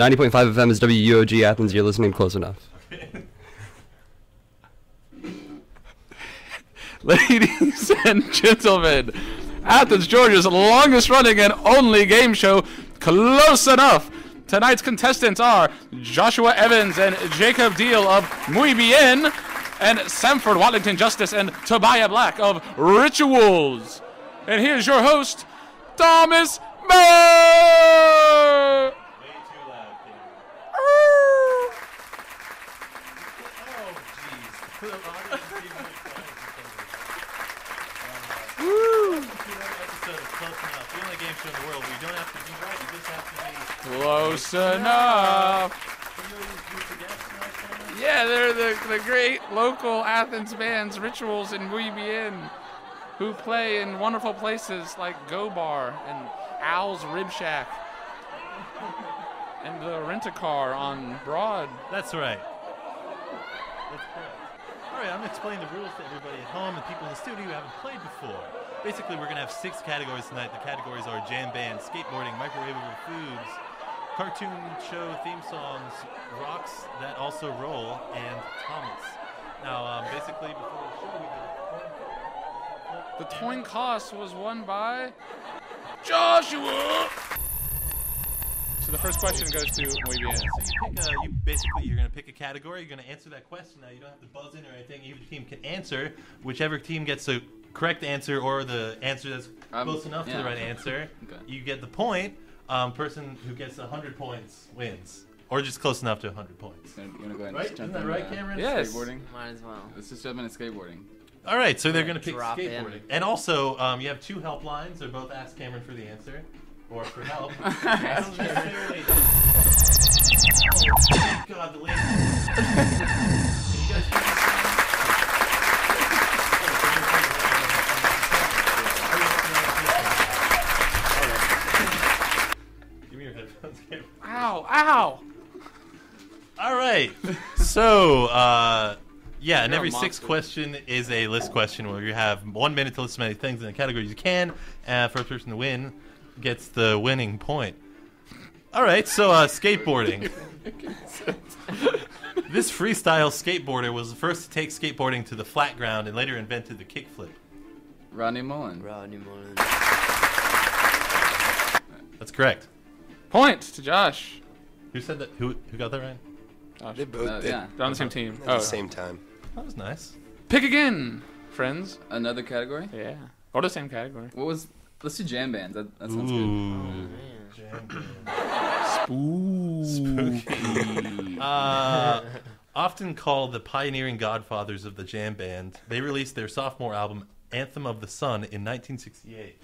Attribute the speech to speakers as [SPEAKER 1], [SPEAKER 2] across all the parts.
[SPEAKER 1] 90.5 FM is WUOG Athens. You're listening close enough.
[SPEAKER 2] Ladies and gentlemen, Athens, Georgia's longest running and only game show, Close Enough. Tonight's contestants are Joshua Evans and Jacob Deal of Muuy Biien, and Sanford Watlington Justice and Tobiah Black of Ritvals. And here's your host, Thomas Bauer! Close enough. Yeah, they're the, the great local Athens bands, Ritvals and Biien, who play in wonderful places like Go Bar and Owl's Rib Shack and the Rent-A-Car on Broad.
[SPEAKER 3] That's right. All right, I'm going to explain the rules to everybody at home and people in the studio who haven't played before. Basically, we're going to have six categories tonight. The categories are jam band, skateboarding, microwavable foods, cartoon show theme songs, rocks that also roll, and Thomas. Now, um, basically, before the show, we did
[SPEAKER 2] The coin toss was won by Joshua. So the first question goes to Muuy Biien.
[SPEAKER 3] So you pick a, you basically you're gonna pick a category. You're gonna answer that question. Now you don't have to buzz in or anything. Either team can answer. Whichever team gets the correct answer or the answer that's
[SPEAKER 4] Um,
[SPEAKER 3] close enough to the right answer,
[SPEAKER 4] Okay.
[SPEAKER 3] you get the point. Um, person who gets 100 points wins, or just close enough to 100 points.
[SPEAKER 4] You wanna go ahead and
[SPEAKER 3] Right? Isn't that right,
[SPEAKER 4] uh,
[SPEAKER 3] Cameron?
[SPEAKER 2] Yes.
[SPEAKER 4] Skateboarding.
[SPEAKER 5] Might as well.
[SPEAKER 4] Let's just jump into skateboarding.
[SPEAKER 3] All right, so they're gonna pick
[SPEAKER 5] Drop in.
[SPEAKER 3] skateboarding, and also um, you have two helplines. They're both ask Cameron for the answer or for help. Ask Cameron. God, the lady. Can you guys Give me your headphones,
[SPEAKER 2] Ow! Ow!
[SPEAKER 3] All right. So, uh, yeah, and every sixth question is a list question where you have one minute to list as many things in the categories you can. Uh, first person to win gets the winning point. All right, so uh, skateboarding. this freestyle skateboarder was the first to take skateboarding to the flat ground and later invented the kickflip.
[SPEAKER 4] Rodney Mullen.
[SPEAKER 5] Rodney Mullen.
[SPEAKER 3] That's correct.
[SPEAKER 2] Point to Josh.
[SPEAKER 3] Who said that? Who, who got that right?
[SPEAKER 2] Josh.
[SPEAKER 1] They both
[SPEAKER 4] Uh,
[SPEAKER 1] did
[SPEAKER 4] yeah.
[SPEAKER 2] They're on the same team.
[SPEAKER 1] at
[SPEAKER 2] Oh.
[SPEAKER 1] the same time.
[SPEAKER 3] That was nice.
[SPEAKER 2] Pick again, friends.
[SPEAKER 4] Another category.
[SPEAKER 2] Yeah. Or the same category.
[SPEAKER 4] What was? Let's do jam bands. That, that sounds
[SPEAKER 3] Ooh.
[SPEAKER 4] good.
[SPEAKER 3] Jam band. Uh, often called the pioneering godfathers of the jam band, they released their sophomore album, Anthem of the Sun, in 1968.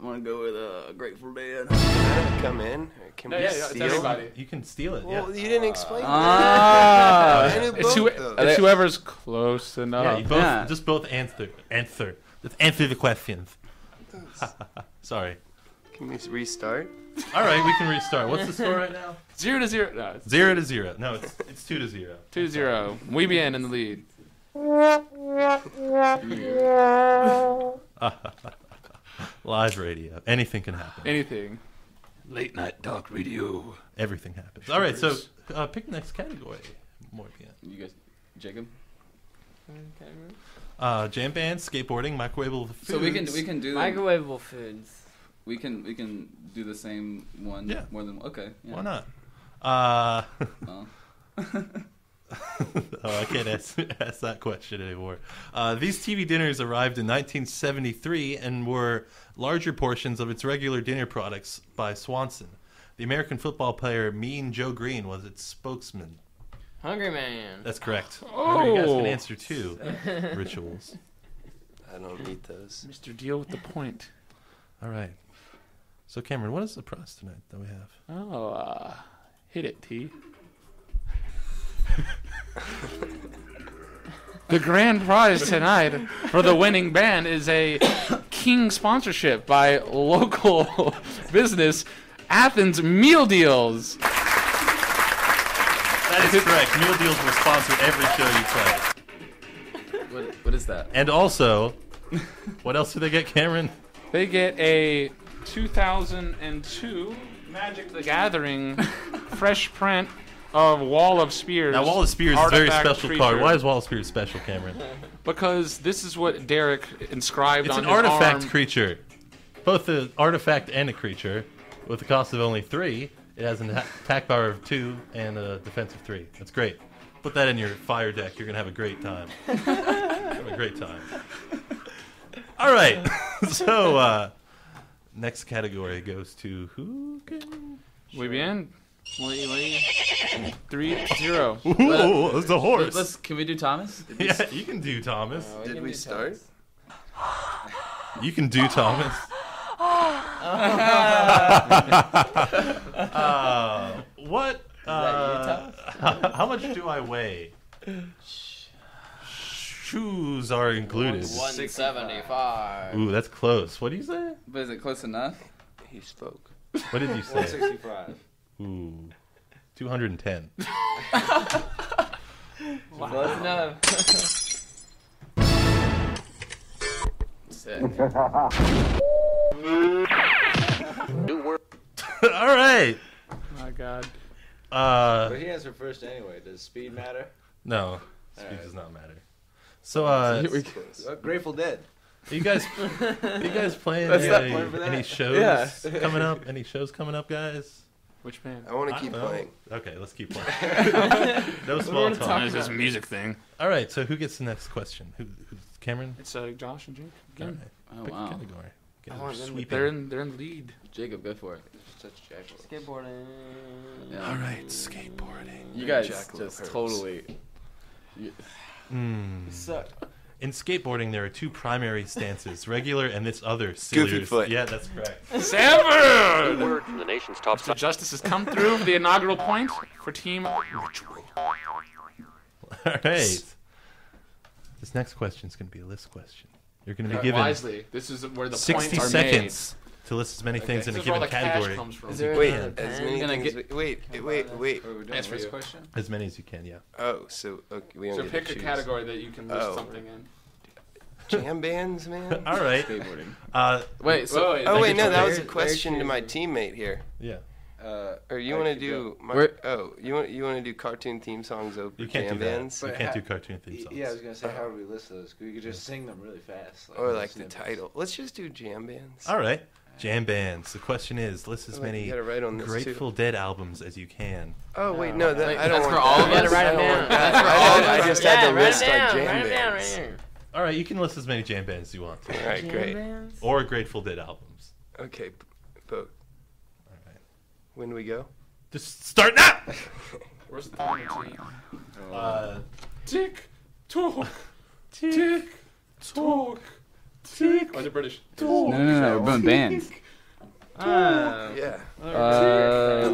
[SPEAKER 4] I want to go with uh, Grateful Dead.
[SPEAKER 1] Come in? Can
[SPEAKER 2] No,
[SPEAKER 1] we
[SPEAKER 2] yeah, yeah, it's
[SPEAKER 1] steal?
[SPEAKER 2] everybody.
[SPEAKER 3] You can steal it,
[SPEAKER 1] Well,
[SPEAKER 3] yeah.
[SPEAKER 1] you didn't explain
[SPEAKER 4] Ah.
[SPEAKER 1] that. I
[SPEAKER 2] It's, who,
[SPEAKER 1] both, though.
[SPEAKER 2] it's whoever's close enough.
[SPEAKER 3] Yeah, you both,
[SPEAKER 4] Yeah.
[SPEAKER 3] just both answer. Answer. Just answer the questions. Sorry.
[SPEAKER 1] Can we restart?
[SPEAKER 3] All right, we can restart. What's the score right now?
[SPEAKER 2] Zero to zero. No, it's
[SPEAKER 3] Zero to zero. No, it's it's two to zero.
[SPEAKER 2] two to zero. Muuy Biien in the lead.
[SPEAKER 3] Live radio. Anything can happen.
[SPEAKER 2] Anything. Late night talk radio.
[SPEAKER 3] Everything happens. All right, so uh, pick the next category. More Morgan.
[SPEAKER 4] You guys, Jacob.
[SPEAKER 3] Uh, jam bands, skateboarding, microwavable foods.
[SPEAKER 4] So we can we can do
[SPEAKER 5] Microwavable foods.
[SPEAKER 4] we can we can do the same one
[SPEAKER 3] Yeah.
[SPEAKER 4] more than okay. Yeah.
[SPEAKER 3] Why not? Uh,
[SPEAKER 4] Oh.
[SPEAKER 3] oh, I can't ask, ask that question anymore. Uh, these TV dinners arrived in 1973 and were larger portions of its regular dinner products by Swanson. The American football player Mean Joe Greene was its spokesman.
[SPEAKER 5] Hungry Man.
[SPEAKER 3] That's correct. Remember, you guys can
[SPEAKER 2] Oh.
[SPEAKER 3] answer too. Ritvals.
[SPEAKER 1] I don't eat those.
[SPEAKER 2] Mr. Deal with the point.
[SPEAKER 3] All right. So, Cameron, what is the prize tonight that we have?
[SPEAKER 2] Oh, uh, hit it, T. the grand prize tonight for the winning band is a King sponsorship by local business Athens Meal Deals.
[SPEAKER 3] That is correct. Meal deals will sponsor every show you play.
[SPEAKER 4] What, what is that?
[SPEAKER 3] And also, what else do they get, Cameron?
[SPEAKER 2] They get a 2002 Magic the Gathering fresh print of Wall of Spears.
[SPEAKER 3] Now, Wall of Spears is a very special
[SPEAKER 2] creature.
[SPEAKER 3] card. Why is Wall of Spears special, Cameron?
[SPEAKER 2] Because this is what Derek inscribed
[SPEAKER 3] It's
[SPEAKER 2] on
[SPEAKER 3] an
[SPEAKER 2] his
[SPEAKER 3] artifact
[SPEAKER 2] arm.
[SPEAKER 3] creature. Both an artifact and a creature. With a cost of only three, it has an attack power of two and a defense of three. That's great. Put that in your fire deck. You're going to have a great time. have a great time. All right. so, uh, next category goes to who can.
[SPEAKER 2] We bien. Wait, wait. Three zero.
[SPEAKER 3] Ooh, it's a horse.
[SPEAKER 4] Let's, can we do Thomas?
[SPEAKER 3] yeah, you can do Thomas.
[SPEAKER 5] Oh,
[SPEAKER 1] Did
[SPEAKER 5] can
[SPEAKER 1] we
[SPEAKER 5] do
[SPEAKER 1] start?
[SPEAKER 3] You can do Thomas. uh, what? Uh, how much do I weigh? Shoes are included.
[SPEAKER 5] One seventy-five.
[SPEAKER 3] Ooh, that's close. What do you say?
[SPEAKER 4] But is it close enough?
[SPEAKER 1] He spoke.
[SPEAKER 3] What did you say?
[SPEAKER 6] 165.
[SPEAKER 3] Ooh, 210.
[SPEAKER 5] Close enough. Sick.
[SPEAKER 3] All right.
[SPEAKER 2] My God.
[SPEAKER 3] Uh,
[SPEAKER 6] But he answered first anyway. Does speed matter?
[SPEAKER 3] no, speed
[SPEAKER 6] Alright.
[SPEAKER 3] does not matter. So, uh,
[SPEAKER 6] Uh, Grateful Dead.
[SPEAKER 3] you guys, you guys playing
[SPEAKER 6] That's that
[SPEAKER 3] any,
[SPEAKER 6] point for that?
[SPEAKER 3] any shows
[SPEAKER 6] Yeah.
[SPEAKER 3] coming up? Any shows coming up, guys?
[SPEAKER 2] Which band?
[SPEAKER 1] I want to keep playing.
[SPEAKER 3] Okay, let's keep playing. no small talk.
[SPEAKER 5] talk
[SPEAKER 2] It's this music thing.
[SPEAKER 3] All right, so who gets the next question? Who, who's Cameron?
[SPEAKER 2] It's uh, Josh and Jake.
[SPEAKER 3] All
[SPEAKER 2] Again.
[SPEAKER 3] right,
[SPEAKER 4] Oh,
[SPEAKER 3] pick a
[SPEAKER 4] wow.
[SPEAKER 3] category. Get
[SPEAKER 5] I
[SPEAKER 3] them
[SPEAKER 5] want them to-
[SPEAKER 3] sweeping.
[SPEAKER 2] They're in. They're in the lead.
[SPEAKER 4] Jacob, go for it.
[SPEAKER 6] Such jackal.
[SPEAKER 5] Skateboarding.
[SPEAKER 4] Yeah.
[SPEAKER 3] All right, skateboarding.
[SPEAKER 4] You guys
[SPEAKER 1] Jackalope
[SPEAKER 4] just
[SPEAKER 1] hurts.
[SPEAKER 4] totally.
[SPEAKER 3] Mm.
[SPEAKER 5] Suck.
[SPEAKER 3] In skateboarding, there are two primary stances: regular and this other.
[SPEAKER 1] Goofy
[SPEAKER 3] sillier-
[SPEAKER 1] foot.
[SPEAKER 3] Yeah, that's correct.
[SPEAKER 2] Sanford.
[SPEAKER 7] Word from the nation's top
[SPEAKER 2] Mr. Justice has come through for the inaugural point for Team Ritual.
[SPEAKER 3] All right. This next question is going to be a list question. You're going to be given
[SPEAKER 2] Wisely. This is where the
[SPEAKER 3] 60
[SPEAKER 2] points are
[SPEAKER 3] seconds to list as many things
[SPEAKER 2] made.
[SPEAKER 3] in a
[SPEAKER 2] is where all
[SPEAKER 3] given category.
[SPEAKER 5] Is there
[SPEAKER 1] Wait, as
[SPEAKER 5] pen?
[SPEAKER 1] many things.
[SPEAKER 4] get-
[SPEAKER 1] Wait, wait, wait.
[SPEAKER 6] What are we doing?
[SPEAKER 2] That's
[SPEAKER 6] What are
[SPEAKER 2] first question.
[SPEAKER 3] as many as you can. Yeah.
[SPEAKER 1] Oh, so okay, we don't
[SPEAKER 2] So pick a
[SPEAKER 1] choose.
[SPEAKER 2] category that you can list
[SPEAKER 1] Oh.
[SPEAKER 2] something in.
[SPEAKER 1] Jam bands, man.
[SPEAKER 3] All right.
[SPEAKER 4] Skateboarding.
[SPEAKER 3] Uh,
[SPEAKER 4] Wait, so.
[SPEAKER 2] Wait,
[SPEAKER 1] Oh
[SPEAKER 2] wait,
[SPEAKER 1] wait, no, that was a question to my teammate here.
[SPEAKER 3] yeah.
[SPEAKER 6] Uh,
[SPEAKER 1] Or you want to do? My, oh, you want you want to do cartoon theme songs over
[SPEAKER 3] You can't
[SPEAKER 1] jam
[SPEAKER 3] do that.
[SPEAKER 1] bands,
[SPEAKER 3] You
[SPEAKER 6] But
[SPEAKER 3] can't
[SPEAKER 6] ha-
[SPEAKER 3] do cartoon theme songs.
[SPEAKER 6] Yeah, I was gonna say, how do we list those? We could just sing them really fast.
[SPEAKER 1] or like the
[SPEAKER 6] snippets.
[SPEAKER 1] title. Let's just do jam bands.
[SPEAKER 3] All right. Jam bands. The question is, list as many
[SPEAKER 1] you write on this, too.
[SPEAKER 3] Grateful Dead albums as you can.
[SPEAKER 1] Oh wait, no, that, I don't
[SPEAKER 4] that's
[SPEAKER 1] want
[SPEAKER 4] for all of
[SPEAKER 5] You gotta
[SPEAKER 4] us?
[SPEAKER 5] write
[SPEAKER 1] I
[SPEAKER 5] it down.
[SPEAKER 1] want that.
[SPEAKER 5] That's for
[SPEAKER 1] I,
[SPEAKER 5] all
[SPEAKER 1] I-
[SPEAKER 5] of
[SPEAKER 1] I
[SPEAKER 5] us.
[SPEAKER 1] just
[SPEAKER 5] yeah,
[SPEAKER 1] had to
[SPEAKER 5] write
[SPEAKER 1] list
[SPEAKER 5] down.
[SPEAKER 1] like jam
[SPEAKER 5] write it down right
[SPEAKER 1] bands.
[SPEAKER 5] here.
[SPEAKER 3] All right, you can list as many jam bands as you want,
[SPEAKER 1] All right,
[SPEAKER 5] Jam
[SPEAKER 1] great.
[SPEAKER 5] bands?
[SPEAKER 3] or Grateful Dead albums.
[SPEAKER 1] Okay, p- both.
[SPEAKER 3] All right.
[SPEAKER 1] When do we go?
[SPEAKER 3] Just start now.
[SPEAKER 2] Where's the timer team?
[SPEAKER 3] Uh,
[SPEAKER 2] Tick, tock, tick, tock, tick. Oh, they're British.
[SPEAKER 4] No, no, no, we're doing bands.
[SPEAKER 5] Oh.
[SPEAKER 1] Yeah.
[SPEAKER 4] Uh,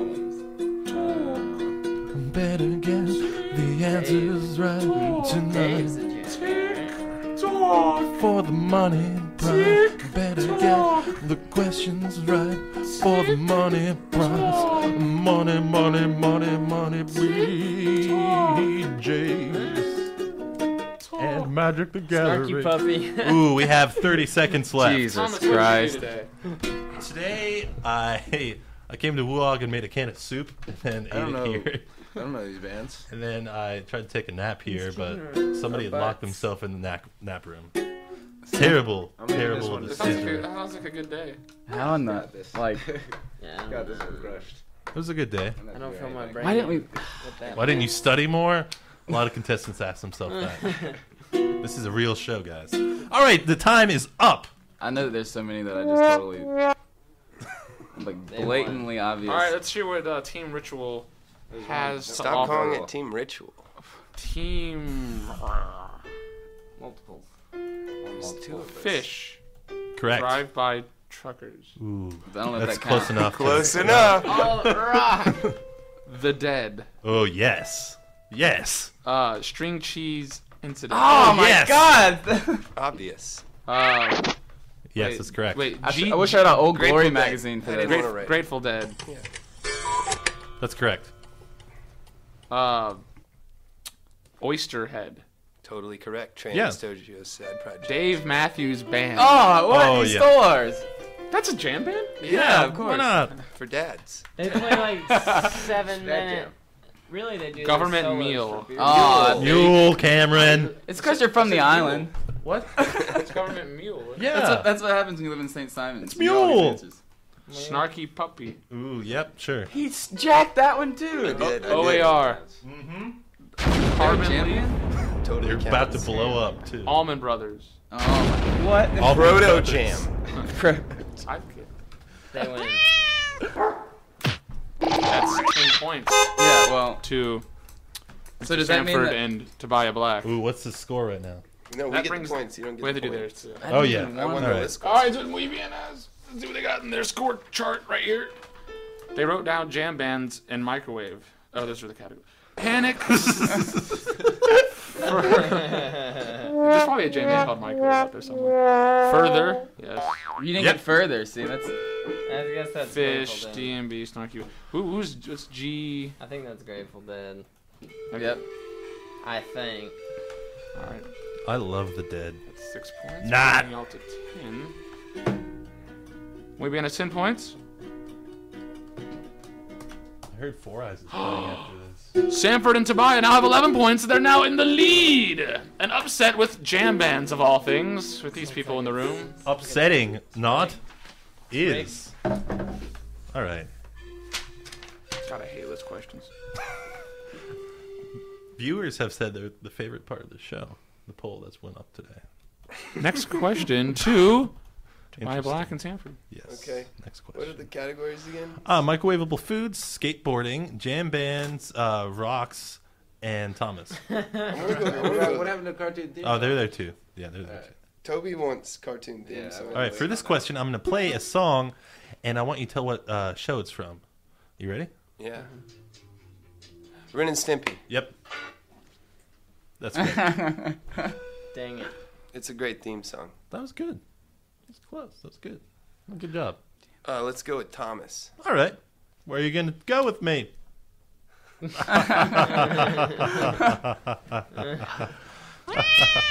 [SPEAKER 3] better get the answers right
[SPEAKER 5] Dave's
[SPEAKER 3] tonight.
[SPEAKER 5] a jam.
[SPEAKER 3] For the money prize, better get the questions right. For the money prize, money, money, money, money, BJ's and Magic the
[SPEAKER 5] Snarky puppy.
[SPEAKER 3] Ooh, we have 30 seconds left.
[SPEAKER 4] Jesus
[SPEAKER 2] Thomas, what did you do
[SPEAKER 4] Christ.
[SPEAKER 2] today?
[SPEAKER 3] Today, I I came to WUOG and made a can of soup and then
[SPEAKER 6] I don't
[SPEAKER 3] ate
[SPEAKER 6] know.
[SPEAKER 3] it here.
[SPEAKER 6] I don't know these bands.
[SPEAKER 3] And then I tried to take a nap here, but somebody had locked themselves in the nap, nap room. Terrible,
[SPEAKER 6] I'm leaving this
[SPEAKER 3] terrible
[SPEAKER 6] one to
[SPEAKER 2] That sounds, like a,
[SPEAKER 3] decision.
[SPEAKER 2] that sounds like a good day.
[SPEAKER 4] How in the
[SPEAKER 6] Got this.
[SPEAKER 4] like?
[SPEAKER 5] Yeah, I
[SPEAKER 6] Got
[SPEAKER 5] don't
[SPEAKER 6] this
[SPEAKER 5] know.
[SPEAKER 6] one crushed.
[SPEAKER 3] It was a good day.
[SPEAKER 5] I don't feel my brain.
[SPEAKER 4] Why didn't we?
[SPEAKER 3] Why didn't you study more? A lot of contestants ask themselves that. This is a real show, guys. All right, the time is up.
[SPEAKER 4] I know that there's so many that I just totally like blatantly obvious.
[SPEAKER 2] All right, let's hear what uh, Team Ritual has to
[SPEAKER 1] Stop
[SPEAKER 2] offer.
[SPEAKER 1] calling it Team Ritual.
[SPEAKER 2] Team
[SPEAKER 5] multiple.
[SPEAKER 1] It's two of us.
[SPEAKER 2] Phish
[SPEAKER 3] Correct.
[SPEAKER 2] drive-by truckers.
[SPEAKER 3] Ooh,
[SPEAKER 4] I don't know
[SPEAKER 3] that's
[SPEAKER 4] that
[SPEAKER 3] close enough.
[SPEAKER 1] Close enough.
[SPEAKER 5] All right.
[SPEAKER 2] The Dead.
[SPEAKER 3] Oh yes, yes.
[SPEAKER 2] Uh, string cheese incident.
[SPEAKER 4] Oh my
[SPEAKER 3] yes.
[SPEAKER 4] God!
[SPEAKER 1] Obvious.
[SPEAKER 2] Uh,
[SPEAKER 3] Yes,
[SPEAKER 2] wait,
[SPEAKER 3] that's correct.
[SPEAKER 2] Wait,
[SPEAKER 4] I,
[SPEAKER 2] G-
[SPEAKER 4] I wish I had an old
[SPEAKER 1] Grateful
[SPEAKER 4] Glory
[SPEAKER 1] Dead.
[SPEAKER 4] magazine for
[SPEAKER 1] I
[SPEAKER 4] this.
[SPEAKER 1] didn't
[SPEAKER 2] Great,
[SPEAKER 1] wanna write.
[SPEAKER 2] Grateful Dead. Yeah.
[SPEAKER 3] That's correct.
[SPEAKER 2] Uh, Oysterhead.
[SPEAKER 1] Totally correct.
[SPEAKER 3] Yeah.
[SPEAKER 1] Trans Dojo's sad project.
[SPEAKER 2] Dave Matthews Band.
[SPEAKER 4] Oh, what?
[SPEAKER 3] Oh,
[SPEAKER 4] you
[SPEAKER 3] yeah.
[SPEAKER 4] stole ours.
[SPEAKER 2] That's a jam band?
[SPEAKER 1] Yeah, of
[SPEAKER 3] Why
[SPEAKER 1] course.
[SPEAKER 3] not?
[SPEAKER 1] For dads.
[SPEAKER 5] They play like seven
[SPEAKER 1] Bad
[SPEAKER 5] minute.
[SPEAKER 1] jam.
[SPEAKER 5] Really, they do.
[SPEAKER 2] Government
[SPEAKER 5] solos
[SPEAKER 2] meal.
[SPEAKER 5] for beer.
[SPEAKER 7] Oh,
[SPEAKER 3] Mule, Cameron.
[SPEAKER 7] it's because you're from the island.
[SPEAKER 2] What? It's government mule.
[SPEAKER 3] Yeah.
[SPEAKER 7] That's what, that's what happens when you live in St. Simons.
[SPEAKER 3] It's
[SPEAKER 7] You know all these
[SPEAKER 3] mule.
[SPEAKER 2] Snarky puppy.
[SPEAKER 3] Ooh, yep, sure.
[SPEAKER 7] He's jacked that one too.
[SPEAKER 1] I did. I.
[SPEAKER 2] OAR.
[SPEAKER 3] Mm-hmm.
[SPEAKER 2] Carbon
[SPEAKER 7] champion?
[SPEAKER 1] Totally
[SPEAKER 3] They're about to blow up too.
[SPEAKER 2] Allman Brothers.
[SPEAKER 7] Oh, what?
[SPEAKER 3] All
[SPEAKER 1] Proto. Jam.
[SPEAKER 2] I'd get.
[SPEAKER 5] They win.
[SPEAKER 2] That's 10 points
[SPEAKER 7] Yeah, well.
[SPEAKER 2] to
[SPEAKER 7] So does that mean that
[SPEAKER 2] and Tobiah Black.
[SPEAKER 3] Ooh, what's the score right now?
[SPEAKER 1] No, we
[SPEAKER 2] That
[SPEAKER 1] get
[SPEAKER 2] brings-
[SPEAKER 1] the points. You don't get
[SPEAKER 2] We have
[SPEAKER 1] the
[SPEAKER 2] to do
[SPEAKER 1] points.
[SPEAKER 2] theirs too.
[SPEAKER 3] Oh, yeah.
[SPEAKER 1] I
[SPEAKER 7] want
[SPEAKER 1] won the
[SPEAKER 3] right.
[SPEAKER 1] list.
[SPEAKER 2] All right, so Muuy Biien. Let's see what they got in their score chart right here. They wrote down jam bands and microwave. Oh, those are the categories. Panic. There's probably a jam band called microwave out there somewhere. Further, yes.
[SPEAKER 7] You didn't
[SPEAKER 3] Yep.
[SPEAKER 7] get further. See, that's
[SPEAKER 5] I guess that's
[SPEAKER 2] Phish,
[SPEAKER 5] Grateful Dead.
[SPEAKER 2] DMB, Snarky. Who, who's what's G?
[SPEAKER 5] I think that's Grateful Dead.
[SPEAKER 2] Okay.
[SPEAKER 7] yep.
[SPEAKER 5] I think.
[SPEAKER 2] All right,
[SPEAKER 3] I love the dead.
[SPEAKER 2] that's six points.
[SPEAKER 3] Not.
[SPEAKER 2] Bringing y'all to ten. We being at ten points.
[SPEAKER 3] I heard Four Eyes is playing after this.
[SPEAKER 2] Sanford and Tobiah now have 11 points. They're now in the lead. An upset with jam bands of all things, with these people in the room.
[SPEAKER 3] Upsetting, not is. All right.
[SPEAKER 2] God, I hate those questions.
[SPEAKER 3] Viewers have said they're the favorite part of the show. The poll that's went up today.
[SPEAKER 2] Next question to Tobiah
[SPEAKER 3] Interesting.
[SPEAKER 2] Black and Sanford.
[SPEAKER 3] Yes.
[SPEAKER 1] Okay.
[SPEAKER 3] Next question.
[SPEAKER 1] What are the categories again?
[SPEAKER 3] Uh, microwavable foods, skateboarding, jam bands, uh, rocks, and Thomas.
[SPEAKER 1] I'm gonna go, I'm
[SPEAKER 6] What,
[SPEAKER 1] gonna go-
[SPEAKER 6] what happened to cartoon theme?
[SPEAKER 3] Oh, they're there too. Yeah, they're there
[SPEAKER 6] Alright.
[SPEAKER 3] too.
[SPEAKER 1] Toby wants cartoon theme.
[SPEAKER 6] Yeah,
[SPEAKER 1] so
[SPEAKER 3] All right, for this question, I'm going to play a song, and I want you to tell what uh, show it's from. You ready?
[SPEAKER 1] Yeah. Ren and Stimpy.
[SPEAKER 3] Yep. That's good.
[SPEAKER 5] Dang it.
[SPEAKER 1] It's a great theme song.
[SPEAKER 3] that was good. That's close. That's good. Good job.
[SPEAKER 1] Uh, let's go with Thomas.
[SPEAKER 3] All right. Where are you going to go with me?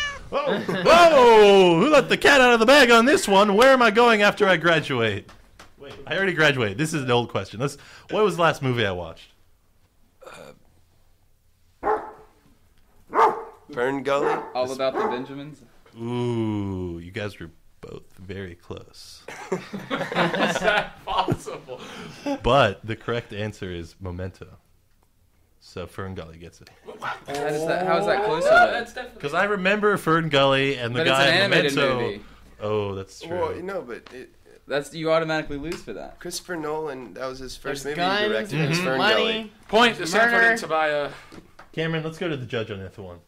[SPEAKER 3] Whoa! Whoa! Who let the cat out of the bag on this one? Where am I going after I graduate? Wait, I already graduated. This is an old question. Let's. What was the last movie I watched?
[SPEAKER 1] Fern Gully.
[SPEAKER 7] all about the Benjamins.
[SPEAKER 3] Ooh, you guys were both very close.
[SPEAKER 2] Is that possible?
[SPEAKER 3] But the correct answer is Memento. So Fern Gully gets it.
[SPEAKER 7] How does that? How is that closer?
[SPEAKER 2] No,
[SPEAKER 7] then?
[SPEAKER 2] that's definitely.
[SPEAKER 3] Because I remember Fern Gully and the
[SPEAKER 7] but it's
[SPEAKER 3] guy
[SPEAKER 7] an
[SPEAKER 3] in
[SPEAKER 7] animated
[SPEAKER 3] Memento.
[SPEAKER 7] movie.
[SPEAKER 3] Oh, that's true.
[SPEAKER 1] Well, no, but it,
[SPEAKER 7] That's you automatically lose for that.
[SPEAKER 1] Christopher Nolan. That was his first
[SPEAKER 5] There's
[SPEAKER 1] movie
[SPEAKER 5] guns,
[SPEAKER 1] he directed. was
[SPEAKER 3] Mhm.
[SPEAKER 1] Fern
[SPEAKER 5] money.
[SPEAKER 1] Gully.
[SPEAKER 2] Point to Sanford
[SPEAKER 5] Murder.
[SPEAKER 2] and Tobiah.
[SPEAKER 3] Cameron, let's go to the judge on that one.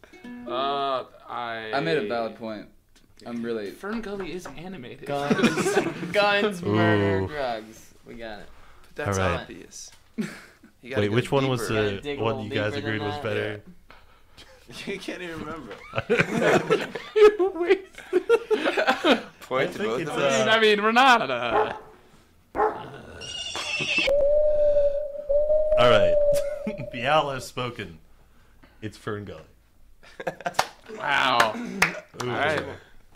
[SPEAKER 2] Uh, I.
[SPEAKER 7] I made a valid point. I'm really.
[SPEAKER 2] Fern Gully is animated.
[SPEAKER 5] Guns, guns, murder,
[SPEAKER 3] Ooh.
[SPEAKER 5] drugs. We got it.
[SPEAKER 1] But that's
[SPEAKER 3] All right.
[SPEAKER 1] obvious. You
[SPEAKER 3] Wait, which one was
[SPEAKER 1] deeper.
[SPEAKER 5] Gotta
[SPEAKER 3] the one you guys agreed was
[SPEAKER 5] that.
[SPEAKER 3] better?
[SPEAKER 6] You can't even remember.
[SPEAKER 1] Point
[SPEAKER 3] I
[SPEAKER 1] to
[SPEAKER 3] think
[SPEAKER 1] both
[SPEAKER 3] it's,
[SPEAKER 1] of
[SPEAKER 2] I
[SPEAKER 1] us.
[SPEAKER 2] mean, I mean, we're. Uh,
[SPEAKER 3] All right, the owl has spoken. It's Fern Gully.
[SPEAKER 2] wow.
[SPEAKER 3] Ooh.
[SPEAKER 2] All right.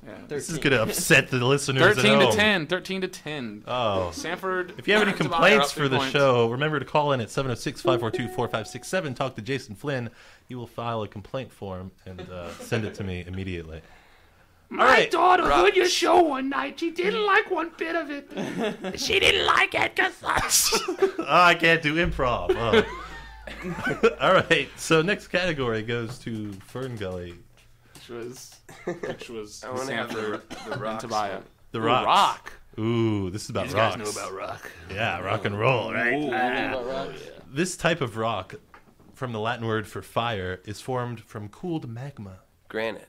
[SPEAKER 2] Yeah.
[SPEAKER 3] This is gonna upset the listeners. at
[SPEAKER 2] 13 to 10. 13 to 10.
[SPEAKER 3] Oh.
[SPEAKER 2] Sanford.
[SPEAKER 3] If you have any
[SPEAKER 2] and Tobiah are
[SPEAKER 3] complaints for the
[SPEAKER 2] points.
[SPEAKER 3] show, remember to call in at 706 542 4567. Talk to Jason Flynn. He will file a complaint form and uh, send it to me immediately.
[SPEAKER 2] My daughter heard your show one night. She didn't like one bit of it. she didn't like it because
[SPEAKER 3] oh, I can't do improv. Oh. All right, so next category goes to Fern Gully.
[SPEAKER 2] Which was which was
[SPEAKER 1] I want to have the,
[SPEAKER 2] Sanford
[SPEAKER 1] the
[SPEAKER 2] and
[SPEAKER 1] rocks.
[SPEAKER 2] Tobiah.
[SPEAKER 1] one.
[SPEAKER 3] The
[SPEAKER 2] Ooh, rock.
[SPEAKER 3] Ooh, this is about
[SPEAKER 2] These
[SPEAKER 3] rocks.
[SPEAKER 2] guys know about rock.
[SPEAKER 3] Yeah, rock and roll, right?
[SPEAKER 2] Ooh.
[SPEAKER 3] Ah. This type of rock, from the Latin word for fire, is formed from cooled magma.
[SPEAKER 1] Granite.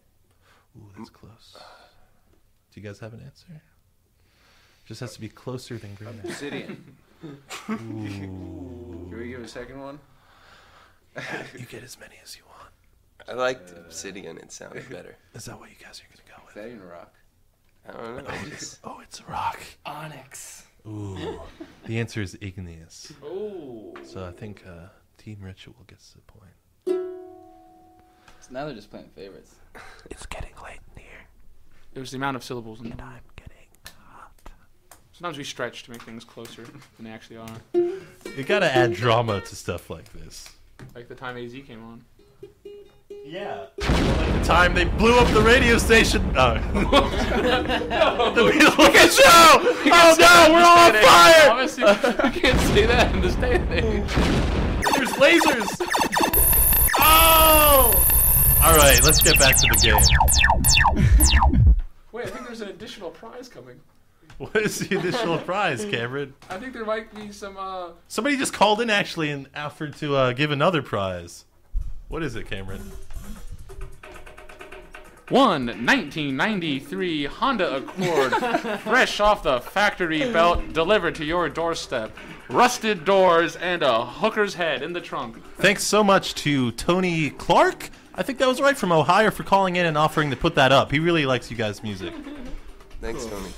[SPEAKER 3] Ooh, that's close. Do you guys have an answer? Just has to be closer than granite.
[SPEAKER 6] Obsidian.
[SPEAKER 3] Ooh.
[SPEAKER 6] Can we give a second one?
[SPEAKER 3] you get as many as you want.
[SPEAKER 1] I liked obsidian. It sounded better.
[SPEAKER 3] Is that what you guys are gonna go
[SPEAKER 6] Is
[SPEAKER 3] with?
[SPEAKER 6] that even a rock?
[SPEAKER 1] I don't know. It's-
[SPEAKER 3] Oh, it's a rock.
[SPEAKER 5] Onyx.
[SPEAKER 3] Ooh. the answer is igneous.
[SPEAKER 2] Ooh.
[SPEAKER 3] So I think uh, Team Ritual gets the point.
[SPEAKER 7] So now they're just playing favorites.
[SPEAKER 3] It's getting late in here,
[SPEAKER 2] It was the amount of syllables in the
[SPEAKER 3] and I'm getting hot.
[SPEAKER 2] Sometimes we stretch to make things closer than they actually are.
[SPEAKER 3] You gotta add drama to stuff like this.
[SPEAKER 2] Like the time AZ came on.
[SPEAKER 3] Yeah. The time they blew up the radio station. Oh. the Beatles show! Oh no, we're all on fire!
[SPEAKER 2] Obviously, you can't say that in this day and age.
[SPEAKER 3] There's lasers! Oh! Alright, let's get back to the game.
[SPEAKER 2] Wait, I think there's an additional prize coming.
[SPEAKER 3] What is the additional prize, Cameron?
[SPEAKER 2] I think there might be some, uh...
[SPEAKER 3] Somebody just called in actually and offered to uh, give another prize. What is it, Cameron?
[SPEAKER 2] One 1993 Honda Accord, fresh off the factory belt, delivered to your doorstep. Rusted doors and a hooker's head in the trunk.
[SPEAKER 3] Thanks so much to Tony Clark. I think that was right from Ohio for calling in and offering to put that up. He really likes you guys' music.
[SPEAKER 1] Thanks, Tony.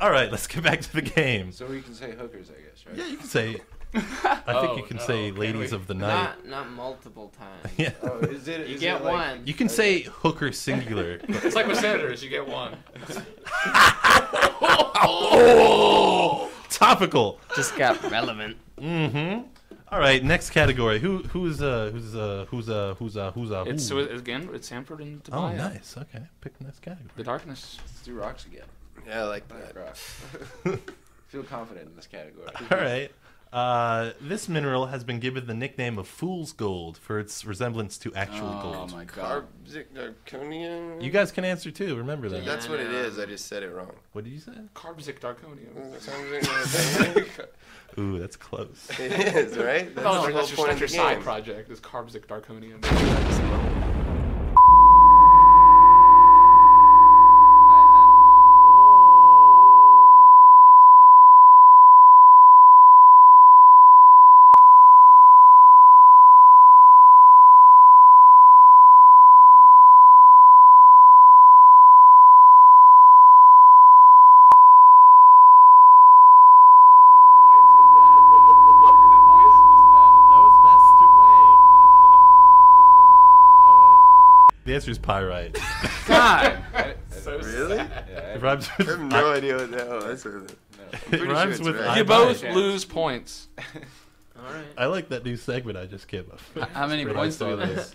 [SPEAKER 3] All right, let's get back to the game.
[SPEAKER 6] So we can say hookers, I guess, right?
[SPEAKER 3] Yeah, you can say. I think you
[SPEAKER 2] Oh,
[SPEAKER 3] can
[SPEAKER 2] no,
[SPEAKER 3] say
[SPEAKER 2] can
[SPEAKER 3] ladies
[SPEAKER 2] we?
[SPEAKER 3] of the night.
[SPEAKER 5] Not not multiple times.
[SPEAKER 3] Yeah.
[SPEAKER 6] Oh, is it?
[SPEAKER 5] You
[SPEAKER 6] is
[SPEAKER 5] get
[SPEAKER 6] it like,
[SPEAKER 5] one.
[SPEAKER 3] You can say hooker singular.
[SPEAKER 2] It's like with senators, you get one.
[SPEAKER 3] oh, topical.
[SPEAKER 5] Just got relevant.
[SPEAKER 3] Mm-hmm. All right, next category. Who who's uh who's uh who's uh who's uh who's uh who?
[SPEAKER 2] It's so again, it's Sanford and
[SPEAKER 3] Oh, nice. Okay, pick the next category.
[SPEAKER 2] The darkness.
[SPEAKER 6] Let's do rocks again.
[SPEAKER 1] Yeah, I like
[SPEAKER 6] I like
[SPEAKER 1] that.
[SPEAKER 6] rocks. Feel confident in this category.
[SPEAKER 3] All right. Uh, this mineral has been given the nickname of fool's gold for its resemblance to actual
[SPEAKER 7] Oh
[SPEAKER 3] gold.
[SPEAKER 7] Oh my god.
[SPEAKER 1] Carbzicdarconia?
[SPEAKER 3] You guys can answer too. Remember that.
[SPEAKER 5] Yeah.
[SPEAKER 1] That's what it is. I just said it wrong.
[SPEAKER 3] What did you say?
[SPEAKER 2] Carbzic Darconium.
[SPEAKER 3] Ooh, that's close.
[SPEAKER 1] it is, right? That's
[SPEAKER 2] Oh,
[SPEAKER 1] the whole
[SPEAKER 2] that's your,
[SPEAKER 1] point
[SPEAKER 2] that's
[SPEAKER 1] of
[SPEAKER 2] your
[SPEAKER 1] the
[SPEAKER 2] side
[SPEAKER 1] game.
[SPEAKER 2] project. Is Carbzic Darconium.
[SPEAKER 7] I, I
[SPEAKER 3] That was Master Wade. All right. The answer is pyrite.
[SPEAKER 2] God.
[SPEAKER 1] Really?
[SPEAKER 6] Yeah,
[SPEAKER 3] It rhymes
[SPEAKER 1] I have
[SPEAKER 3] with,
[SPEAKER 1] no idea what the hell that's with it.
[SPEAKER 3] it rhymes
[SPEAKER 1] sure
[SPEAKER 3] with
[SPEAKER 1] right.
[SPEAKER 2] You both lose points.
[SPEAKER 5] All right.
[SPEAKER 3] I like that new segment I just came up with.
[SPEAKER 7] How many
[SPEAKER 3] When
[SPEAKER 7] points do
[SPEAKER 3] saw
[SPEAKER 7] we
[SPEAKER 3] the-
[SPEAKER 7] lose?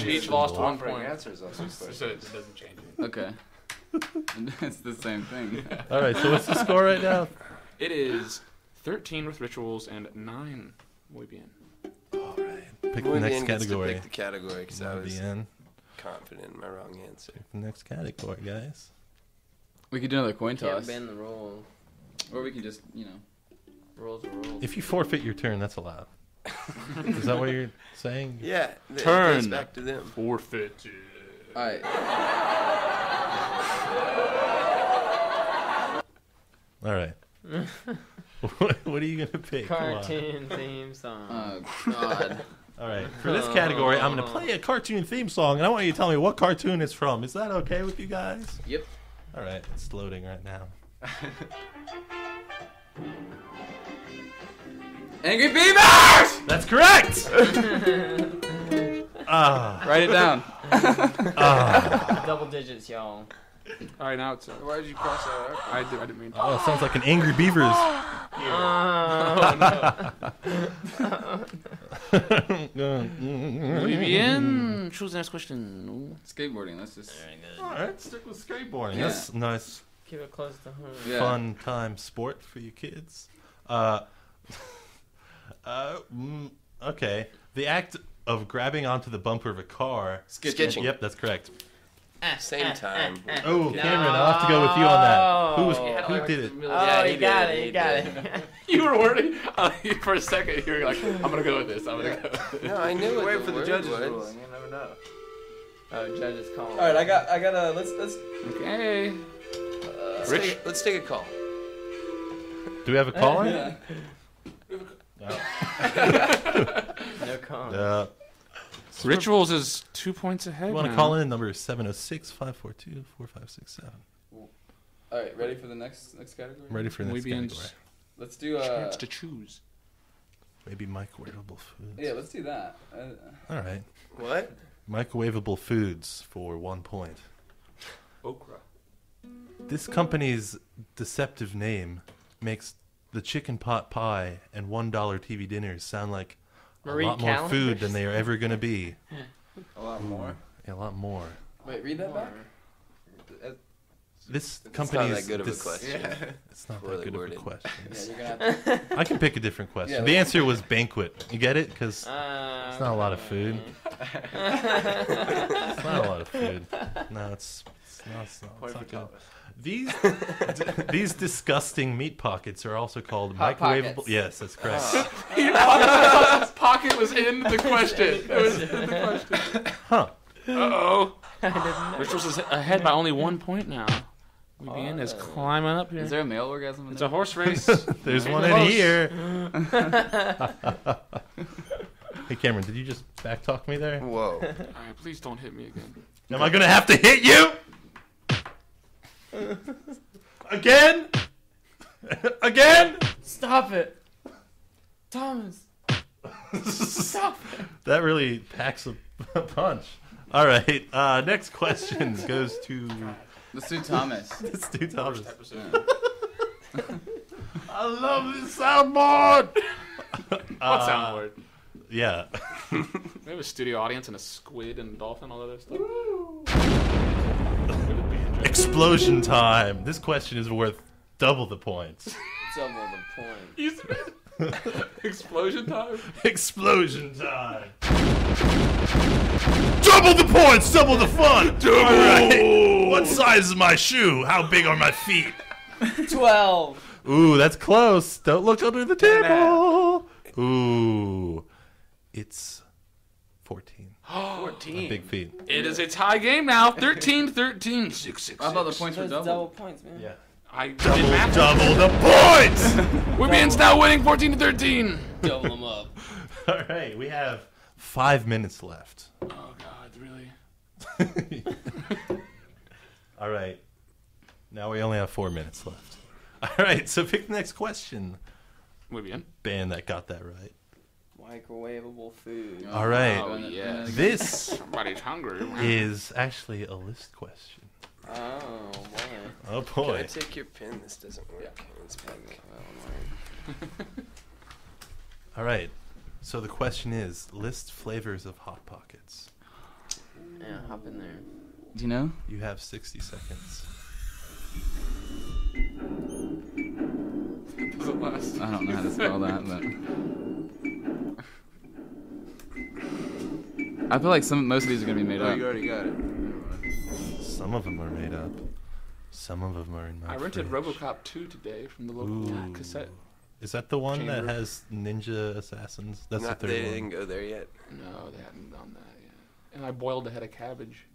[SPEAKER 2] Each- each lost one
[SPEAKER 6] Offering
[SPEAKER 2] point.
[SPEAKER 6] answers on some
[SPEAKER 2] So
[SPEAKER 6] questions.
[SPEAKER 2] it doesn't change anything.
[SPEAKER 7] Okay. it's the same thing.
[SPEAKER 3] All right, so what's the score right now?
[SPEAKER 2] It is 13 with Ritvals and 9 Muuy Biien.
[SPEAKER 3] All right. Pick
[SPEAKER 1] Muy
[SPEAKER 3] the next
[SPEAKER 1] bien gets to
[SPEAKER 3] category.
[SPEAKER 1] Pick the category because I
[SPEAKER 3] Muy
[SPEAKER 1] was
[SPEAKER 3] bien.
[SPEAKER 1] Confident in my wrong answer.
[SPEAKER 3] Pick the next category, guys.
[SPEAKER 7] We could do another coin
[SPEAKER 5] Can't
[SPEAKER 7] toss.
[SPEAKER 5] bend the rules.
[SPEAKER 7] Or we can just, you know.
[SPEAKER 5] Rules are rules.
[SPEAKER 3] If you forfeit your turn, that's allowed. Is that what you're saying?
[SPEAKER 1] Yeah, th- it goes
[SPEAKER 2] Turn.
[SPEAKER 1] back to them.
[SPEAKER 2] Forfeited.
[SPEAKER 7] Alright.
[SPEAKER 3] All right. what, what are you gonna pick? Come on.
[SPEAKER 5] Cartoon theme song.
[SPEAKER 7] Oh, God.
[SPEAKER 3] All right. For this category, I'm gonna play a cartoon theme song, and I want you to tell me what cartoon it's from. Is that okay with you guys?
[SPEAKER 7] Yep.
[SPEAKER 3] All right. It's loading right now.
[SPEAKER 7] Angry Beavers!
[SPEAKER 3] That's correct. Ah.
[SPEAKER 7] Write it down.
[SPEAKER 3] ah.
[SPEAKER 5] Double digits, y'all.
[SPEAKER 2] All right, now it's. Uh,
[SPEAKER 6] Why did you cross that out?
[SPEAKER 2] I, did, I didn't mean to.
[SPEAKER 3] Oh, it sounds like an Angry Beavers.
[SPEAKER 2] Muy bien. Choose the next question.
[SPEAKER 7] Skateboarding, let's just.
[SPEAKER 3] All right, stick with skateboarding.
[SPEAKER 7] Yeah.
[SPEAKER 3] That's nice,
[SPEAKER 5] Keep it close to home.
[SPEAKER 7] Yeah.
[SPEAKER 3] fun time sport for you kids. Uh, uh, mm, okay. The act of grabbing onto the bumper of a car.
[SPEAKER 1] Skitching.
[SPEAKER 3] Yep, that's correct.
[SPEAKER 1] Eh, Same eh, time.
[SPEAKER 3] Eh, oh, Cameron, I'll have to go with you on that. Who was
[SPEAKER 5] No.
[SPEAKER 3] who did it?
[SPEAKER 5] Oh,
[SPEAKER 1] Yeah, he
[SPEAKER 5] you got
[SPEAKER 1] did,
[SPEAKER 5] it. You got
[SPEAKER 1] did.
[SPEAKER 5] it.
[SPEAKER 2] You were worried uh, for a second. You were like, "I'm gonna go with this. I'm gonna go." With this.
[SPEAKER 1] No, I knew what
[SPEAKER 6] Wait for the
[SPEAKER 1] word
[SPEAKER 6] judges
[SPEAKER 1] was.
[SPEAKER 6] ruling. You never know.
[SPEAKER 5] oh, judges call.
[SPEAKER 7] Alright, I got, I got a, let's, let's.
[SPEAKER 2] Okay.
[SPEAKER 1] Uh, let's
[SPEAKER 2] Rich?
[SPEAKER 1] take, let's take a call.
[SPEAKER 3] Do we have a caller?
[SPEAKER 7] Yeah.
[SPEAKER 5] No call.
[SPEAKER 3] Uh,
[SPEAKER 2] Ritvals is two points ahead.
[SPEAKER 3] you want to
[SPEAKER 2] now.
[SPEAKER 3] call in? Number is 706 542 4567.
[SPEAKER 7] Alright, ready for the next next category?
[SPEAKER 3] I'm ready for the next
[SPEAKER 2] bien.
[SPEAKER 3] category.
[SPEAKER 7] Let's do, uh.
[SPEAKER 2] Chance to choose.
[SPEAKER 3] Maybe microwavable foods.
[SPEAKER 7] Yeah, let's do that. Uh,
[SPEAKER 3] All right.
[SPEAKER 1] What?
[SPEAKER 3] Microwavable foods for one point.
[SPEAKER 2] Okra.
[SPEAKER 3] This company's deceptive name makes the chicken pot pie and one dollar TV dinners sound like
[SPEAKER 5] Marie
[SPEAKER 3] a lot more food than they are ever going to be.
[SPEAKER 6] A lot more.
[SPEAKER 3] A lot more.
[SPEAKER 7] Wait, read that back.
[SPEAKER 3] This
[SPEAKER 1] It's
[SPEAKER 3] company
[SPEAKER 1] not that good of a
[SPEAKER 3] this-
[SPEAKER 1] question.
[SPEAKER 3] It's not
[SPEAKER 1] Poorly
[SPEAKER 3] that good
[SPEAKER 1] worded.
[SPEAKER 3] of a question.
[SPEAKER 7] Yeah, you're gonna have to.
[SPEAKER 3] I can pick a different question.
[SPEAKER 7] Yeah,
[SPEAKER 3] the answer was banquet. You get it? Because
[SPEAKER 5] Uh,
[SPEAKER 3] it's not a lot of food. It's not a lot of food. No, it's it's not. It's not, it's not good.
[SPEAKER 6] Thomas.
[SPEAKER 3] These d- these disgusting meat pockets are also called
[SPEAKER 7] Hot
[SPEAKER 3] microwavable.
[SPEAKER 7] pockets.
[SPEAKER 3] Yes, that's correct.
[SPEAKER 2] Pocket was in the question. It was in the question.
[SPEAKER 3] Huh?
[SPEAKER 2] Uh oh. Ritvals is ahead by only one point now. Weebian is climbing up here.
[SPEAKER 7] Is there a male orgasm? In
[SPEAKER 2] It's
[SPEAKER 7] there?
[SPEAKER 2] a horse race.
[SPEAKER 3] There's one
[SPEAKER 2] Close.
[SPEAKER 3] in here. hey, Cameron, did you just backtalk me there?
[SPEAKER 1] Whoa.
[SPEAKER 2] All right, please don't hit me again.
[SPEAKER 3] Am I gonna have to hit you? Again? Again?
[SPEAKER 5] Stop it, Thomas. Stop.
[SPEAKER 3] That really packs a a punch. All right. Uh, next question goes to
[SPEAKER 7] Let's do Thomas.
[SPEAKER 3] let's do Thomas.
[SPEAKER 2] Episode.
[SPEAKER 3] I love this soundboard.
[SPEAKER 2] What
[SPEAKER 3] Uh,
[SPEAKER 2] soundboard?
[SPEAKER 3] Yeah.
[SPEAKER 2] We have a studio audience and a squid and dolphin, and all that other stuff.
[SPEAKER 3] Explosion time. This question is worth double the points.
[SPEAKER 5] Double the point.
[SPEAKER 2] You said- Explosion time.
[SPEAKER 3] Explosion time. Double the points, double the fun. All right. What size is my shoe? How big are my feet?
[SPEAKER 5] Twelve.
[SPEAKER 3] Ooh, that's close. Don't look under the table. Ooh, it's 14.
[SPEAKER 2] 14.
[SPEAKER 3] Big feet.
[SPEAKER 2] It is a tie game now. 13 13. 6 6.
[SPEAKER 7] I thought the points were
[SPEAKER 5] That's
[SPEAKER 7] double.
[SPEAKER 5] double points, man.
[SPEAKER 3] Yeah.
[SPEAKER 2] I did
[SPEAKER 3] Double,
[SPEAKER 2] math.
[SPEAKER 3] double the points.
[SPEAKER 2] Weebian's now winning 14 to 13.
[SPEAKER 5] Double them up.
[SPEAKER 3] All right, we have five minutes left.
[SPEAKER 2] Oh, God, really?
[SPEAKER 3] All right. Now we only have four minutes left. All right, so pick the next question.
[SPEAKER 2] Weebian.
[SPEAKER 3] Band that got that right.
[SPEAKER 5] Microwavable food.
[SPEAKER 3] All right.
[SPEAKER 2] Oh, yeah.
[SPEAKER 3] This
[SPEAKER 2] Somebody's hungry.
[SPEAKER 3] is actually a list question.
[SPEAKER 5] Oh boy.
[SPEAKER 3] Oh boy.
[SPEAKER 1] Can I
[SPEAKER 3] boy.
[SPEAKER 1] take your pin? This doesn't work. It's pink.
[SPEAKER 3] All right. So the question is list flavors of Hot Pockets.
[SPEAKER 5] Yeah, hop in there.
[SPEAKER 7] Do you know?
[SPEAKER 3] You have 60 seconds.
[SPEAKER 2] Doesn't last.
[SPEAKER 7] I don't know how to spell that, but I feel like some most of these are gonna be made
[SPEAKER 6] Oh,
[SPEAKER 7] up.
[SPEAKER 6] you already got it.
[SPEAKER 3] Some of them are made up. Some of them are in my
[SPEAKER 2] I rented
[SPEAKER 3] fridge.
[SPEAKER 2] RoboCop 2 today from the local
[SPEAKER 3] Ooh.
[SPEAKER 2] cassette.
[SPEAKER 3] Is that the one that has ninja assassins? That's
[SPEAKER 1] Not,
[SPEAKER 3] the
[SPEAKER 1] they
[SPEAKER 3] third
[SPEAKER 1] didn't go there yet.
[SPEAKER 2] No, they hadn't done that yet. And I boiled a head of cabbage.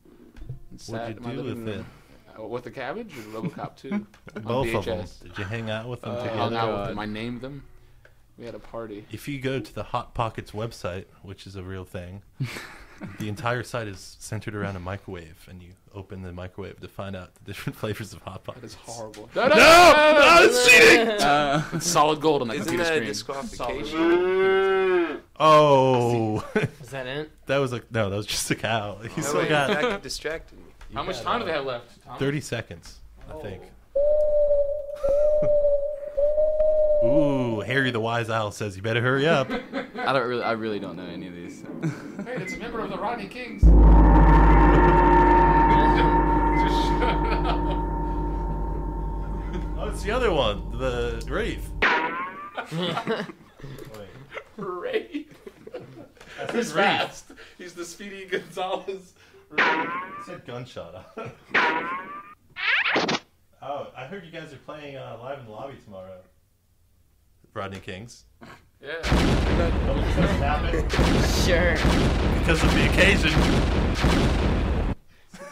[SPEAKER 3] What'd
[SPEAKER 2] sat
[SPEAKER 3] you do with
[SPEAKER 2] room. Uh, with the cabbage or RoboCop 2? on
[SPEAKER 3] Both of them. Did you hang out with them
[SPEAKER 2] Uh,
[SPEAKER 3] together?
[SPEAKER 2] hung out with them. I named them. We had a party.
[SPEAKER 3] If you go to the Hot Pockets website, which is a real thing, the entire site is centered around a microwave, and you open the microwave to find out the different flavors of Hot
[SPEAKER 2] That is
[SPEAKER 3] Pockets.
[SPEAKER 2] horrible.
[SPEAKER 3] No, no, it's cheating.
[SPEAKER 7] Uh,
[SPEAKER 2] It's solid gold on the
[SPEAKER 1] Isn't
[SPEAKER 2] computer
[SPEAKER 1] that a
[SPEAKER 2] screen.
[SPEAKER 1] disqualification?
[SPEAKER 3] Oh,
[SPEAKER 5] Is that it?
[SPEAKER 3] that was a no. That was just a cow. You
[SPEAKER 1] No,
[SPEAKER 3] still
[SPEAKER 1] wait,
[SPEAKER 3] got
[SPEAKER 1] that distracted me.
[SPEAKER 2] How much time do they have left? Tom?
[SPEAKER 3] Thirty seconds, I think.
[SPEAKER 2] Oh.
[SPEAKER 3] Ooh, Harry the Wise Owl says you better hurry up.
[SPEAKER 7] I don't really, I really don't know any of these.
[SPEAKER 2] Hey, it's a member of the Rodney Kings. Just shut up.
[SPEAKER 3] oh, it's the other one, the Wraith.
[SPEAKER 2] Ray.
[SPEAKER 3] That's
[SPEAKER 2] He's
[SPEAKER 3] Wraith.
[SPEAKER 2] fast. He's the Speedy Gonzalez.
[SPEAKER 3] It said gunshot. oh, I heard you guys are playing uh, live in the lobby tomorrow. Rodney Kings.
[SPEAKER 2] Yeah.
[SPEAKER 5] Sure.
[SPEAKER 3] Because of the occasion.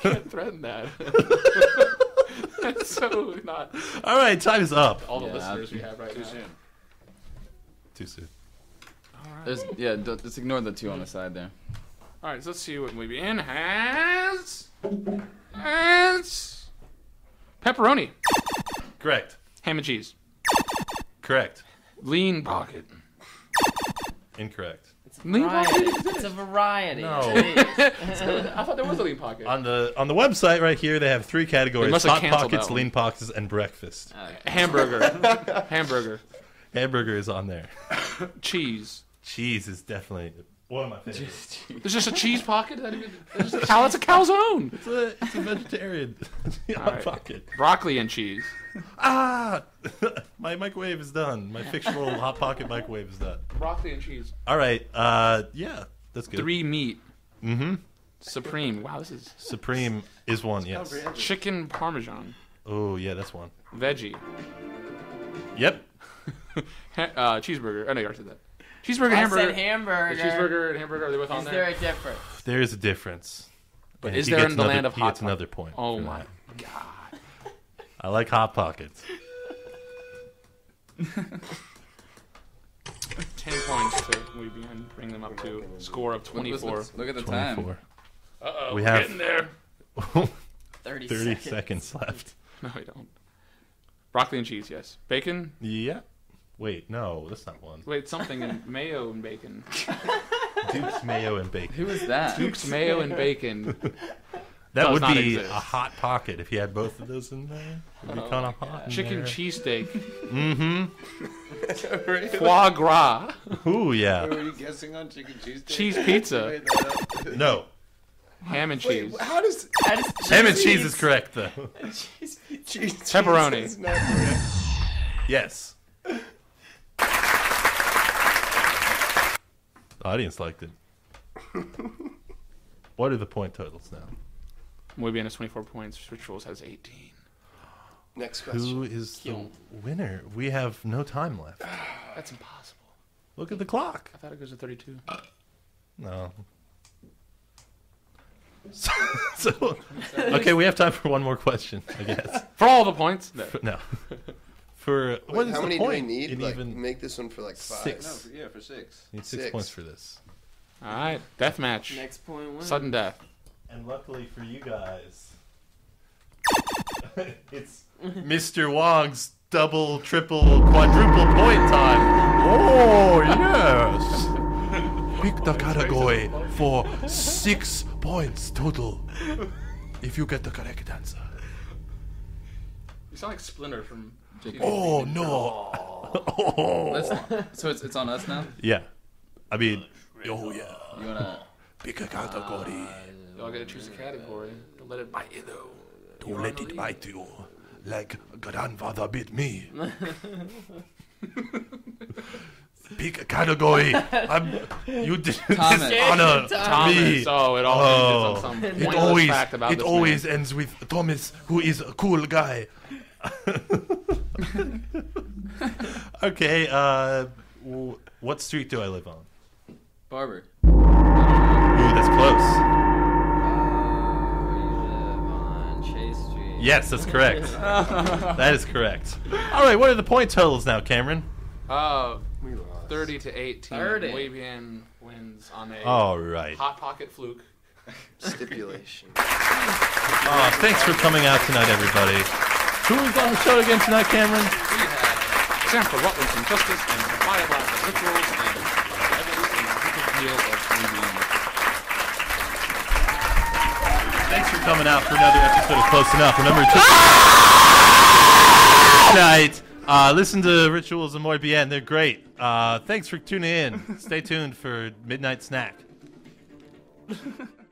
[SPEAKER 2] Can't threaten that. That's so not
[SPEAKER 3] All right, time is up.
[SPEAKER 2] all the
[SPEAKER 7] Yeah,
[SPEAKER 2] listeners we have right now.
[SPEAKER 3] Too soon.
[SPEAKER 7] There's, yeah, don't, just ignore the two on the side there.
[SPEAKER 2] All right, so let's see what movie in has has pepperoni,
[SPEAKER 3] Correct.
[SPEAKER 2] ham and cheese,
[SPEAKER 3] Correct.
[SPEAKER 2] Lean pocket,
[SPEAKER 3] Incorrect.
[SPEAKER 5] It's a
[SPEAKER 2] Lean
[SPEAKER 5] variety.
[SPEAKER 2] pocket
[SPEAKER 5] It's a variety.
[SPEAKER 3] No.
[SPEAKER 5] Jeez.
[SPEAKER 2] I thought there was a lean pocket.
[SPEAKER 3] On the on the website right here, they have three categories:
[SPEAKER 2] must have
[SPEAKER 3] hot
[SPEAKER 2] canceled
[SPEAKER 3] pockets,
[SPEAKER 2] that one.
[SPEAKER 3] lean pockets, and breakfast.
[SPEAKER 2] Oh, Hamburger. Hamburger.
[SPEAKER 3] Hamburger is on there.
[SPEAKER 2] Cheese.
[SPEAKER 3] Cheese is definitely one of my favorites.
[SPEAKER 2] There's just a cheese pocket? That even, there's just a cow, that's a calzone.
[SPEAKER 3] It's a, it's a vegetarian hot
[SPEAKER 2] Alright.
[SPEAKER 3] pocket.
[SPEAKER 2] Broccoli and cheese.
[SPEAKER 3] Ah, my microwave is done. My fictional hot pocket microwave is done.
[SPEAKER 2] Broccoli and cheese.
[SPEAKER 3] All right. Uh, yeah, that's good.
[SPEAKER 2] Three meat.
[SPEAKER 3] Mm-hmm.
[SPEAKER 2] Supreme. Wow, this is
[SPEAKER 3] Supreme is one. Yes.
[SPEAKER 2] chicken parmesan.
[SPEAKER 3] Oh yeah, that's one.
[SPEAKER 2] Veggie.
[SPEAKER 3] Yep.
[SPEAKER 2] Ha- uh, cheeseburger. Oh no, you already said that. Cheeseburger,
[SPEAKER 5] I
[SPEAKER 2] hamburger.
[SPEAKER 5] said hamburger.
[SPEAKER 2] The cheeseburger and hamburger are they both on
[SPEAKER 5] Is
[SPEAKER 2] there?
[SPEAKER 5] there a difference?
[SPEAKER 3] There is a difference.
[SPEAKER 2] But
[SPEAKER 3] And
[SPEAKER 2] is
[SPEAKER 3] he
[SPEAKER 2] there
[SPEAKER 3] gets
[SPEAKER 2] in the
[SPEAKER 3] another-
[SPEAKER 2] land of
[SPEAKER 3] he
[SPEAKER 2] hot
[SPEAKER 3] gets
[SPEAKER 2] Pocket?
[SPEAKER 3] another point.
[SPEAKER 2] Oh
[SPEAKER 3] for
[SPEAKER 2] my
[SPEAKER 3] that.
[SPEAKER 2] god.
[SPEAKER 3] I like hot pockets.
[SPEAKER 2] Ten points to we bring them up to score of
[SPEAKER 7] Look-
[SPEAKER 2] twenty-four.
[SPEAKER 7] Look, look at the time.
[SPEAKER 3] Twenty-four.
[SPEAKER 2] Uh oh,
[SPEAKER 3] We
[SPEAKER 2] we
[SPEAKER 3] have-
[SPEAKER 2] getting there.
[SPEAKER 5] 30,
[SPEAKER 3] Thirty
[SPEAKER 5] seconds.
[SPEAKER 3] seconds left.
[SPEAKER 2] No, we don't. Broccoli and cheese, yes. Bacon.
[SPEAKER 3] Yeah. Wait, no, that's not one.
[SPEAKER 2] Wait, something in mayo and bacon.
[SPEAKER 3] Duke's mayo and bacon.
[SPEAKER 7] Who is that?
[SPEAKER 2] Duke's mayo and bacon.
[SPEAKER 3] That
[SPEAKER 2] does
[SPEAKER 3] would
[SPEAKER 2] not
[SPEAKER 3] be
[SPEAKER 2] exist.
[SPEAKER 3] a hot pocket if you had both of those in there. It'd be kind of hot. in
[SPEAKER 2] Chicken
[SPEAKER 3] there.
[SPEAKER 2] cheesesteak.
[SPEAKER 3] Mm-hmm.
[SPEAKER 2] Foie gras.
[SPEAKER 3] Ooh, yeah.
[SPEAKER 6] Were you guessing on chicken cheese?
[SPEAKER 2] Cheese pizza.
[SPEAKER 3] No.
[SPEAKER 2] Ham and cheese.
[SPEAKER 6] Wait, how does
[SPEAKER 5] That is
[SPEAKER 3] Ham and cheese is correct, though.
[SPEAKER 6] cheese
[SPEAKER 2] Pepperoni.
[SPEAKER 6] is not correct?
[SPEAKER 3] Yes. Audience liked it. what are the point totals now?
[SPEAKER 2] Muuy Biien has 24 points. Ritvals has 18.
[SPEAKER 6] Next question.
[SPEAKER 3] Who is the winner? We have no time left.
[SPEAKER 2] That's impossible.
[SPEAKER 3] Look at the clock.
[SPEAKER 2] I thought it goes to 32.
[SPEAKER 3] No. So, so- okay, we have time for one more question, I guess.
[SPEAKER 2] For all the points? No.
[SPEAKER 3] No. For
[SPEAKER 6] Wait,
[SPEAKER 3] what is
[SPEAKER 6] how
[SPEAKER 3] the
[SPEAKER 6] many do we need?
[SPEAKER 3] in
[SPEAKER 6] Like,
[SPEAKER 3] even
[SPEAKER 6] make this one for like five.
[SPEAKER 3] Six.
[SPEAKER 6] No, for- yeah, for six.
[SPEAKER 3] need six,
[SPEAKER 6] six.
[SPEAKER 3] points for this?
[SPEAKER 2] All right. Death match.
[SPEAKER 5] Next point wins.
[SPEAKER 2] Sudden death.
[SPEAKER 3] And luckily for you guys, it's Mr. Wong's double, triple, quadruple point time. Oh, yes. Pick the category for six points total if you get the correct answer.
[SPEAKER 2] You sound like Splinter from.
[SPEAKER 3] Oh, no. Oh.
[SPEAKER 7] So it's, it's on us now.
[SPEAKER 3] Yeah. I mean, oh, oh yeah.
[SPEAKER 7] You wanna?
[SPEAKER 3] Pick a category.
[SPEAKER 2] Uh, Y'all gotta choose a category. Don't let it bite you though.
[SPEAKER 3] Don't let it bite you like grandfather bit me. Pick a category. I'm, you did
[SPEAKER 7] Thomas.
[SPEAKER 3] dishonor
[SPEAKER 2] Thomas.
[SPEAKER 3] me.
[SPEAKER 2] Oh, it all
[SPEAKER 3] Oh.
[SPEAKER 2] hinges on some
[SPEAKER 3] It always,
[SPEAKER 2] fact about
[SPEAKER 3] it
[SPEAKER 2] this
[SPEAKER 3] always
[SPEAKER 2] man.
[SPEAKER 3] ends with Thomas, who is a cool guy. okay, uh, w- what street do I live on?
[SPEAKER 7] Barber.
[SPEAKER 3] Ooh, that's close.
[SPEAKER 5] You live on Chase
[SPEAKER 3] Yes, that's correct. that is correct. All right, what are the point totals now, Cameron?
[SPEAKER 2] Uh,
[SPEAKER 6] We lost.
[SPEAKER 2] 30 to 18.
[SPEAKER 5] 30.
[SPEAKER 2] Muy wins on a
[SPEAKER 3] All right.
[SPEAKER 2] hot pocket fluke.
[SPEAKER 6] Stipulation.
[SPEAKER 3] Uh, thanks for coming out tonight, everybody. Who was on the show again tonight, Cameron?
[SPEAKER 2] We had Samantha Rutland from Justice and Fire Blast of Ritvals and Evans and Jacob Neal of Biien.
[SPEAKER 3] Thanks for coming out for another episode of Close Enough. Remember to tonight. Uh, listen to Ritvals and Muuy Biien. They're great. Uh, thanks for tuning in. Stay tuned for Midnight Snack.